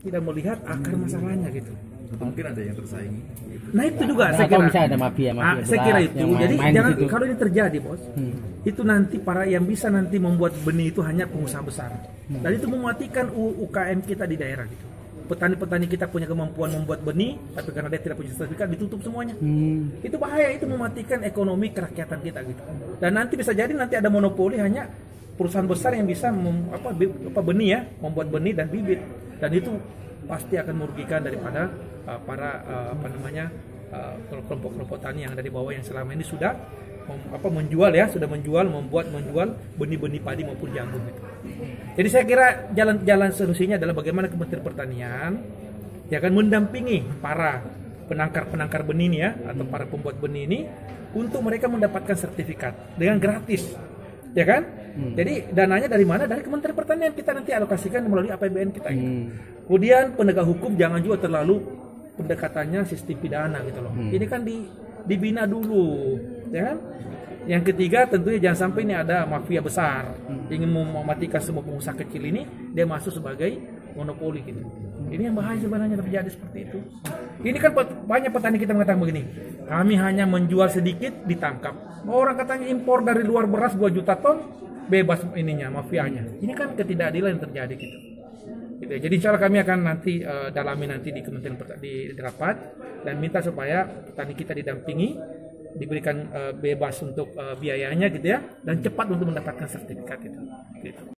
tidak melihat akar masalahnya gitu. mungkin ada yang tersaingi Nah itu juga saya Atau kira. misalnya ada mafia, mafia Ah, saya kira itu. main- Jadi main jangan situ. kalau ini terjadi bos, Hmm. itu nanti para yang bisa nanti membuat benih itu hanya pengusaha besar. Hmm. Dan itu mematikan UKM kita di daerah gitu. Petani-petani kita punya kemampuan membuat benih, tapi karena dia tidak punya sertifikat ditutup semuanya. Hmm. Itu bahaya, itu mematikan ekonomi kerakyatan kita gitu. Dan nanti bisa jadi nanti ada monopoli hanya perusahaan besar yang bisa mem, apa, apa benih ya, membuat benih dan bibit. Dan itu pasti akan merugikan daripada uh, para uh, apa namanya uh, kelompok-kelompok tani yang ada di bawah yang selama ini sudah mem- apa menjual ya, sudah menjual, membuat menjual benih-benih padi maupun jagung gitu. Jadi saya kira jalan-jalan solusinya adalah bagaimana Kementerian Pertanian ya kan mendampingi para penangkar-penangkar benih ini ya atau para pembuat benih ini untuk mereka mendapatkan sertifikat dengan gratis. Ya kan? Jadi dananya dari mana? Dari Kementerian Pertanian kita nanti alokasikan melalui APBN kita. gitu. Hmm. Kemudian penegak hukum jangan juga terlalu pendekatannya sistem pidana gitu loh. Ini kan di dibina dulu, ya kan? Yang ketiga tentunya jangan sampai ini ada mafia besar ingin mematikan semua pengusaha kecil ini dia masuk sebagai monopoli gitu. Ini yang bahaya sebenarnya terjadi seperti itu. Ini kan banyak petani kita mengatakan begini, kami hanya menjual sedikit ditangkap. Orang katanya impor dari luar beras 2 juta ton bebas ininya mafianya. Ini kan ketidakadilan yang terjadi gitu. Gitu ya. Jadi insya Allah kami akan nanti eh, dalami nanti di Kementerian di, di rapat dan minta supaya petani kita didampingi, diberikan eh, bebas untuk eh, biayanya gitu ya dan cepat untuk mendapatkan sertifikat itu. Gitu.